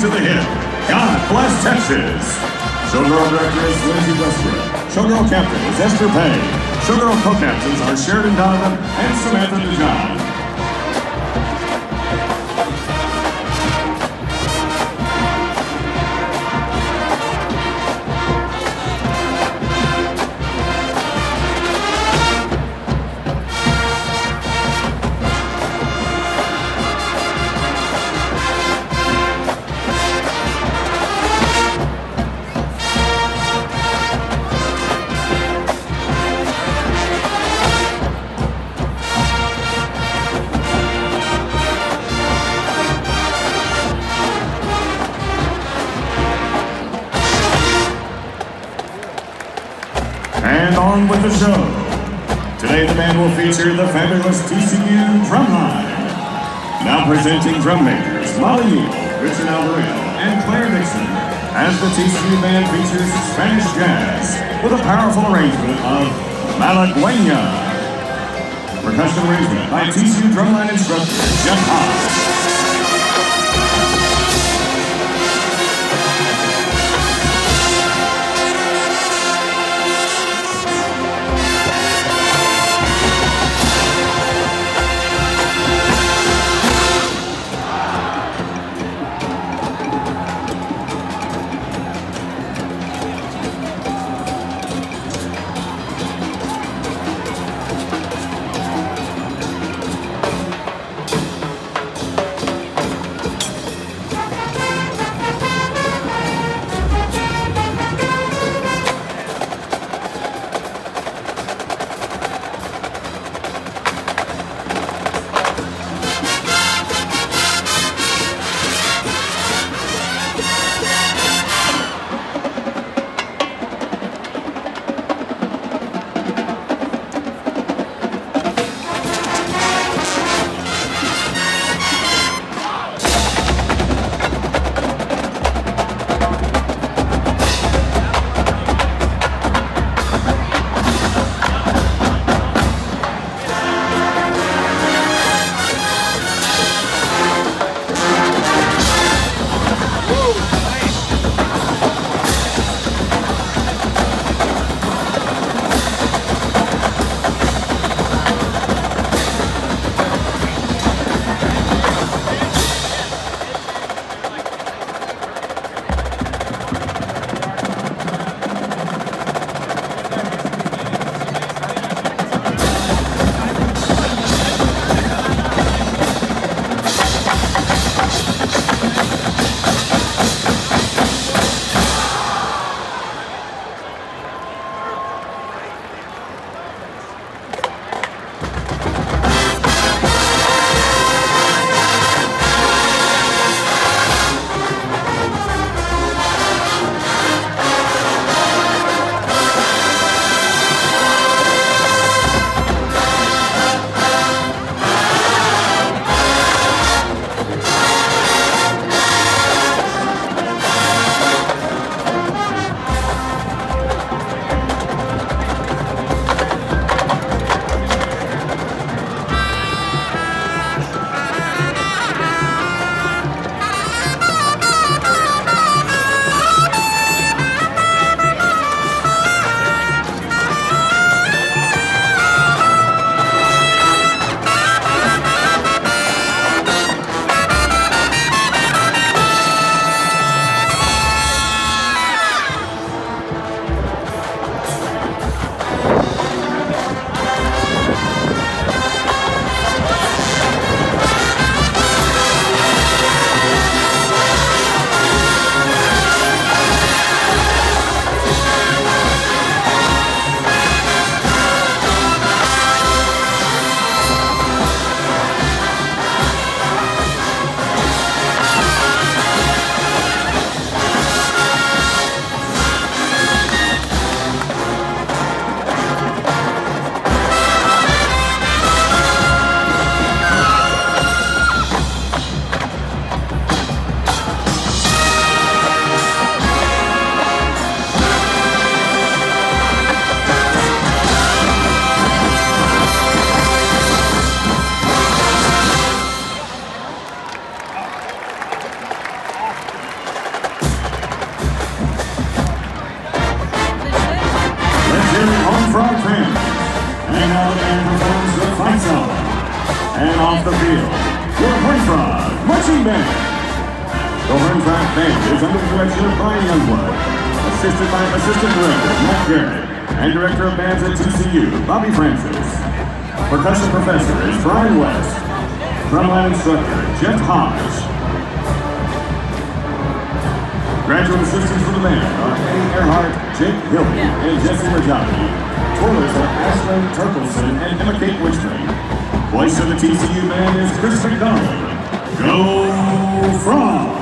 to the hip. God bless Texas. Showgirl director is Lindsay Westbrook. Showgirl captain is Esther Pay. Showgirl co-captains are Sheridan Donovan and Samantha DeJohn. On with the show. Today the band will feature the fabulous TCU Drumline. Now presenting drum majors Molly Neal, Richard Alvarado, and Claire Dixon. As the TCU band features Spanish jazz with a powerful arrangement of Malagueña. Percussion arrangement by TCU Drumline instructor Jeff Haas. And now the band performs the fight song. And off the field, your Horned Frog Marching Band. The Horned Frog Band is under the direction of Brian Youngblood, assisted by Assistant Director Matt Garrett, and Director of Bands at TCU, Bobby Francis. Percussion Professor is Brian West. Drumline Instructor, Jeff Hodge. Graduate assistants for the band are Eddie Earhart, Jake Hilby, and Jesse Rajavi. Twirlers are Ashlyn Turkelson and Emma Kate Witchman. Voice of the TCU band is Chris McDonald. Go Frog!